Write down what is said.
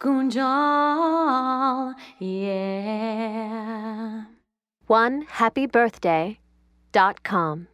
Gunjal, yeah. One happy birthday dot com.